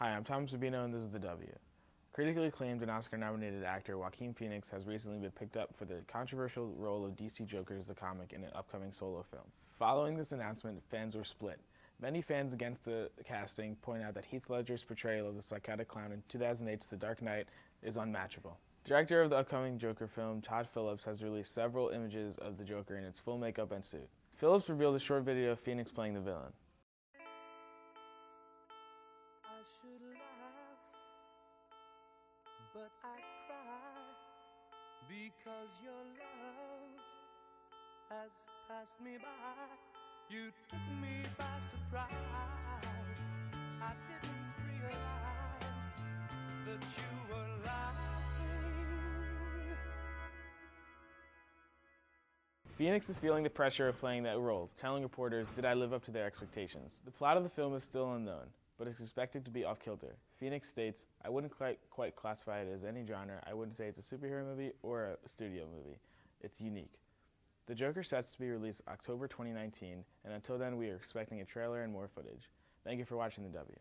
Hi, I'm Tom Rubino and this is The W. Critically acclaimed and Oscar-nominated actor Joaquin Phoenix has recently been picked up for the controversial role of DC Joker's the comic in an upcoming solo film. Following this announcement, fans were split. Many fans against the casting point out that Heath Ledger's portrayal of the psychotic clown in 2008's The Dark Knight is unmatchable. Director of the upcoming Joker film, Todd Phillips, has released several images of the Joker in its full makeup and suit. Phillips revealed a short video of Phoenix playing the villain. Should laugh, but I cry because your love has passed me by. You took me by surprise. I didn't realize that you were laughing. Phoenix is feeling the pressure of playing that role, telling reporters, Did I live up to their expectations? The plot of the film is still unknown, but it's expected to be off kilter. Phoenix states, I wouldn't quite, quite classify it as any genre. I wouldn't say it's a superhero movie or a studio movie. It's unique. The Joker sets to be released October 2019, and until then, we are expecting a trailer and more footage. Thank you for watching The W.